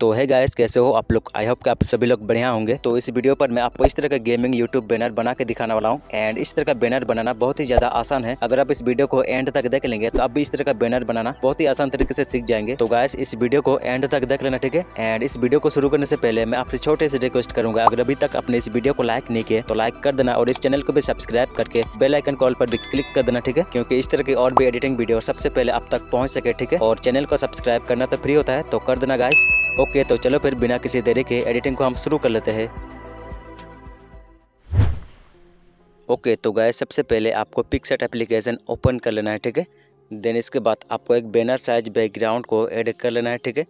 तो है गाइस कैसे हो आप लोग? आई होप कि आप सभी लोग बढ़िया होंगे। तो इस वीडियो पर मैं आपको इस तरह का गेमिंग यूट्यूब बैनर बना के दिखाने वाला हूँ। एंड इस तरह का बैनर बनाना बहुत ही ज़्यादा आसान है। अगर आप इस वीडियो को एंड तक देख लेंगे तो आप भी इस तरह का बैनर बनाना बहुत ही आसान तरीके से सीख जाएँगे। तो गाइस इस वीडियो को एंड तक देख लेना, ठीक है? एंड इस वीडियो को शुरू करने से पहले मैं आपसे छोटे से रिक्वेस्ट करूँगा, अगर अभी तक अपने इस वीडियो को लाइक नहीं किया तो लाइक कर देना और इस चैनल को भी सब्सक्राइब करके बेल आइकन कॉल पर भी क्लिक कर देना, ठीक है? क्योंकि इस तरह की और भी एडिटिंग वीडियो सबसे पहले आप तक पहुँच सके, ठीक है? और चैनल को सब्सक्राइब करना तो फ्री होता है तो कर देना गाइस ओके तो चलो फिर बिना किसी देरी के एडिटिंग को हम शुरू कर लेते हैं। ओके तो गाइस सबसे पहले आपको पिक्सेट एप्लीकेशन ओपन कर लेना है, ठीक है? देन इसके बाद आपको एक बैनर साइज़ बैकग्राउंड को ऐड कर लेना है, ठीक है?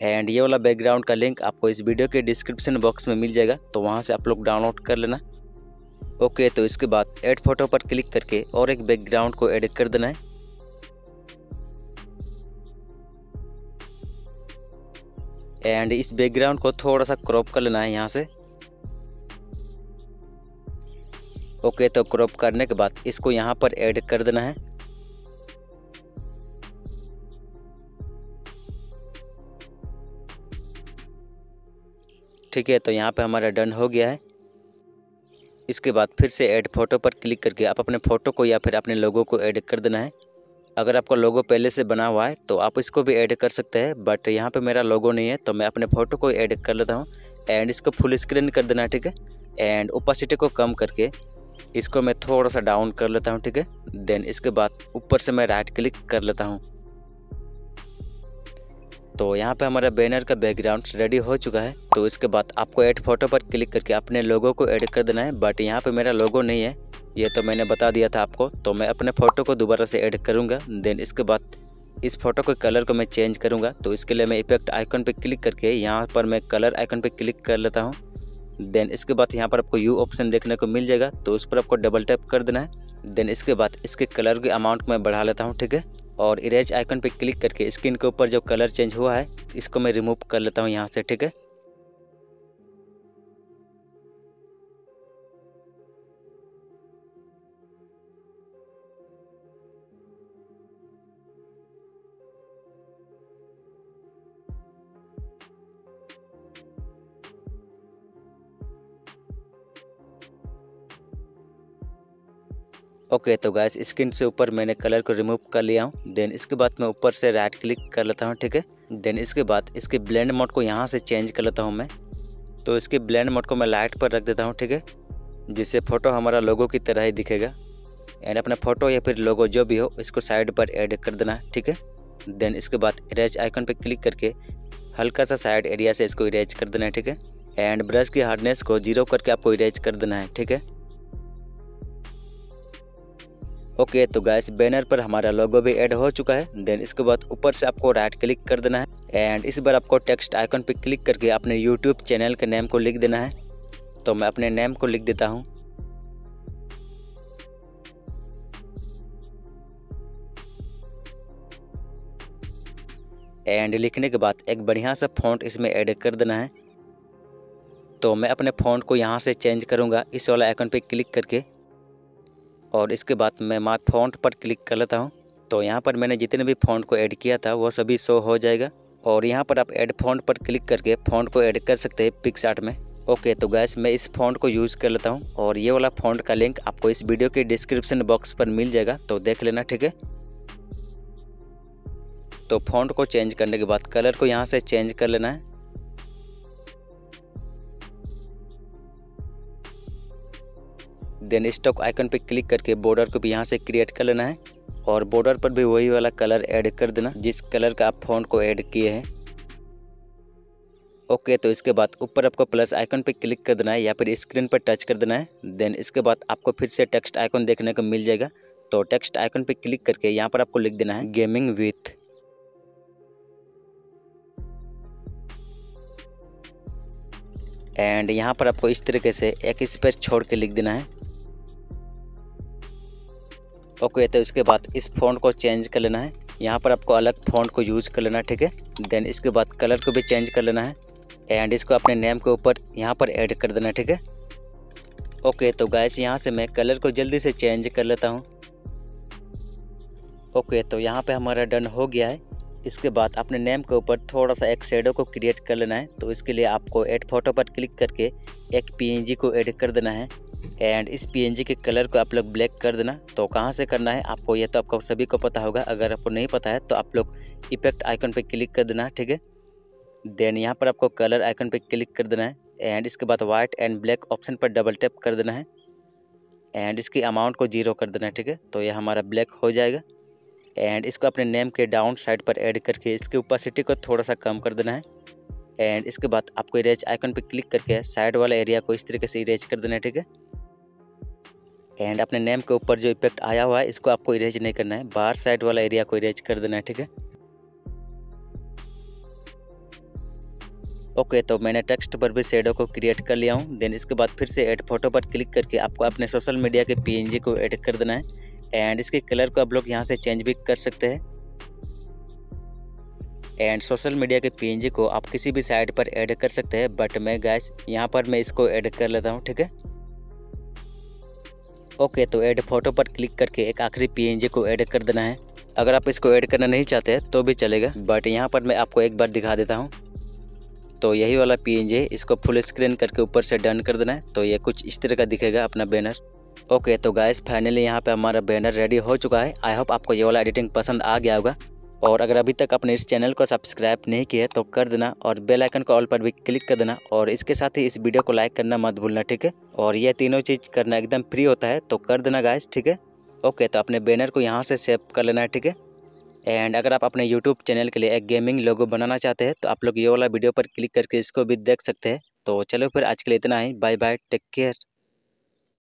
एंड ये वाला बैकग्राउंड का लिंक आपको इस वीडियो के डिस्क्रिप्शन बॉक्स में मिल जाएगा तो वहाँ से आप लोग डाउनलोड कर लेना। ओके तो इसके बाद ऐड फ़ोटो पर क्लिक करके और एक बैकग्राउंड को ऐड कर देना है। एंड इस बैकग्राउंड को थोड़ा सा क्रॉप कर लेना है यहाँ से। ओके तो क्रॉप करने के बाद इसको यहाँ पर ऐड कर देना है। ठीक है तो यहाँ पे हमारा डन हो गया है। इसके बाद फिर से ऐड फ़ोटो पर क्लिक करके आप अपने फ़ोटो को या फिर अपने लोगों को ऐड कर देना है। अगर आपका लोगो पहले से बना हुआ है तो आप इसको भी ऐड कर सकते हैं बट यहाँ पे मेरा लोगो नहीं है तो मैं अपने फ़ोटो को ऐड कर लेता हूँ एंड इसको फुल स्क्रीन कर देना है ठीक है? एंड ओपासिटी को कम करके इसको मैं थोड़ा सा डाउन कर लेता हूँ, ठीक है? देन इसके बाद ऊपर से मैं राइट क्लिक कर लेता हूँ। तो यहाँ पे हमारा बैनर का बैकग्राउंड रेडी हो चुका है तो इसके बाद आपको ऐड फ़ोटो पर क्लिक करके अपने लोगों को ऐड कर देना है बट यहाँ पे मेरा लोगो नहीं है। ये तो मैंने बता दिया था आपको तो मैं अपने फ़ोटो को दोबारा से ऐड करूँगा देन इसके बाद इस फ़ोटो के कलर को मैं चेंज करूँगा तो इसके लिए मैं इफ़ेक्ट आइकन पर क्लिक करके यहाँ पर मैं कलर आइकन पर क्लिक कर लेता हूँ। देन इसके बाद यहाँ पर आपको यू ऑप्शन देखने को मिल जाएगा तो उस पर आपको डबल टैप कर देना है। देन इसके बाद इसके कलर के अमाउंट मैं बढ़ा लेता हूँ, ठीक है? और इरेज आइकन पे क्लिक करके स्क्रीन के ऊपर जो कलर चेंज हुआ है, इसको मैं रिमूव कर लेता हूँ यहाँ से, ठीक है? ओके तो गैस स्क्रीन से ऊपर मैंने कलर को रिमूव कर लिया हूँ। देन इसके बाद मैं ऊपर से राइट क्लिक कर लेता हूँ, ठीक है? देन इसके बाद इसके ब्लेंड मोड को यहाँ से चेंज कर लेता हूँ मैं। तो इसके ब्लेंड मोड को मैं लाइट पर रख देता हूँ, ठीक है? जिससे फ़ोटो हमारा लोगो की तरह ही दिखेगा। एंड अपना फ़ोटो या फिर लोगो जो भी हो, इसको साइड पर ऐड कर देना है ठीक है? देन इसके बाद इरेज आइकन पर क्लिक करके हल्का सा साइड एरिया से इसको इरेज कर देना है, ठीक है? एंड ब्रश की हार्डनेस को ज़ीरो करके आपको इरेज कर देना है, ठीक है? ओके तो गैस बैनर पर हमारा लोगो भी ऐड हो चुका है. देन इसके बाद ऊपर से आपको राइट क्लिक कर देना है. एंड इस बार आपको टेक्स्ट आइकन पे क्लिक करके अपने यूट्यूब चैनल के नेम को लिख देना है. तो मैं अपने नेम को लिख देता हूँ. एंड लिखने के बाद एक बढ़िया सा फॉन्ट इसमें ऐड कर देना है. तो मैं अपने फॉन्ट को यहाँ से चेंज करूँगा. इस वाला आइकन पे क्लिक करके. और इसके बाद मैं माई फॉन्ट पर क्लिक कर लेता हूँ। तो यहाँ पर मैंने जितने भी फॉन्ट को ऐड किया था वो सभी शो हो जाएगा। और यहाँ पर आप ऐड फॉन्ट पर क्लिक करके फॉन्ट को ऐड कर सकते हैं पिक्स में। ओके तो गैस मैं इस फॉन्ट को यूज़ कर लेता हूँ। और ये वाला फॉन्ट का लिंक आपको इस वीडियो के डिस्क्रिप्शन बॉक्स पर मिल जाएगा। तो देख लेना, ठीक है? तो फॉन्ट को चेंज करने के बाद कलर को यहाँ से चेंज कर लेना है। देन स्टॉक आइकन पे क्लिक करके बॉर्डर को भी यहाँ से क्रिएट कर लेना है। और बॉर्डर पर भी वही वाला कलर ऐड कर देना, जिस कलर का आप फॉन्ट को ऐड किए हैं। ओके तो इसके बाद ऊपर आपको प्लस आइकन पे क्लिक कर देना है, या फिर स्क्रीन पर टच कर देना है। देन इसके बाद आपको फिर से टेक्स्ट आइकन देखने को मिल जाएगा। तो टेक्स्ट आइकन पे क्लिक करके यहाँ पर आपको लिख देना है गेमिंग विथ एंड यहाँ पर आपको इस तरीके से एक स्पेस छोड़ के लिख देना है। ओके तो इसके बाद इस फ़ॉन्ट को चेंज कर लेना है। यहाँ पर आपको अलग फ़ॉन्ट को यूज़ कर लेना है, ठीक है? देन इसके बाद कलर को भी चेंज कर लेना है। एंड इसको अपने नेम के ऊपर यहाँ पर ऐड कर देना है, ठीक है? ओके तो गैस यहाँ से मैं कलर को जल्दी से चेंज कर लेता हूँ। ओके तो यहाँ पे हमारा डन हो गया है। इसके बाद अपने नेम के ऊपर थोड़ा सा एक शेडो को क्रिएट कर लेना है। तो इसके लिए आपको एड फ़ोटो पर क्लिक करके एक पीएनजी को ऐड कर देना है। एंड इस पीएनजी के कलर को आप लोग ब्लैक कर देना। तो कहाँ से करना है? आपको यह तो आपको सभी को पता होगा। अगर आपको नहीं पता है तो आप लोग इफ़ेक्ट आइकन पर क्लिक कर देना, ठीक है? देन यहाँ पर आपको कलर आइकन पर क्लिक कर देना है। एंड इसके बाद वाइट एंड ब्लैक ऑप्शन पर डबल टैप कर देना है। एंड इसकी अमाउंट को ज़ीरो कर देना है, ठीक है? तो यह हमारा ब्लैक हो जाएगा। एंड इसको अपने नेम के डाउन साइड पर ऐड करके इसकी उपासिटी को थोड़ा सा कम कर देना है। एंड इसके बाद आपको इरेज आइकन पर क्लिक करके साइड वाला एरिया को इस तरीके से इरेज कर देना है, ठीक है? एंड अपने नेम के ऊपर जो इफ़ेक्ट आया हुआ है, इसको आपको इरेज नहीं करना है। बाहर साइड वाला एरिया को इरेज कर देना है, ठीक है? ओके तो मैंने टेक्स्ट पर भी शेडो को क्रिएट कर लिया हूँ। देन इसके बाद फिर से ऐड फ़ोटो पर क्लिक करके आपको अपने सोशल मीडिया के पीएनजी को ऐड कर देना है। एंड इसके कलर को आप लोग यहाँ से चेंज भी कर सकते हैं। एंड सोशल मीडिया के पीएनजी को आप किसी भी साइड पर ऐड कर सकते हैं। बट मैं गैस यहाँ पर मैं इसको ऐड कर लेता हूँ, ठीक है? ओके तो ऐड फ़ोटो पर क्लिक करके एक आखिरी पीएनजी को ऐड कर देना है। अगर आप इसको ऐड करना नहीं चाहते तो भी चलेगा। बट यहाँ पर मैं आपको एक बार दिखा देता हूँ। तो यही वाला पी है। इसको फुल स्क्रीन करके ऊपर से डन कर देना है। तो ये कुछ इस तरह का दिखेगा अपना बैनर ओके तो गाइस फाइनली यहाँ पे हमारा बैनर रेडी हो चुका है। आई होप आपको ये वाला एडिटिंग पसंद आ गया होगा। और अगर अभी तक आपने इस चैनल को सब्सक्राइब नहीं किया है तो कर देना और बेल आइकन को ऑल पर भी क्लिक कर देना और इसके साथ ही इस वीडियो को लाइक करना मत भूलना, ठीक है? और यह तीनों चीज़ करना एकदम फ्री होता है तो कर देना गाइस ठीक है? ओके तो अपने बैनर को यहाँ से सेव कर लेना है, ठीक है? एंड अगर आप अपने यूट्यूब चैनल के लिए एक गेमिंग लोगो बनाना चाहते हैं तो आप लोग ये वाला वीडियो पर क्लिक करके इसको भी देख सकते हैं। तो चलो फिर आज के लिए इतना ही। Bye bye take care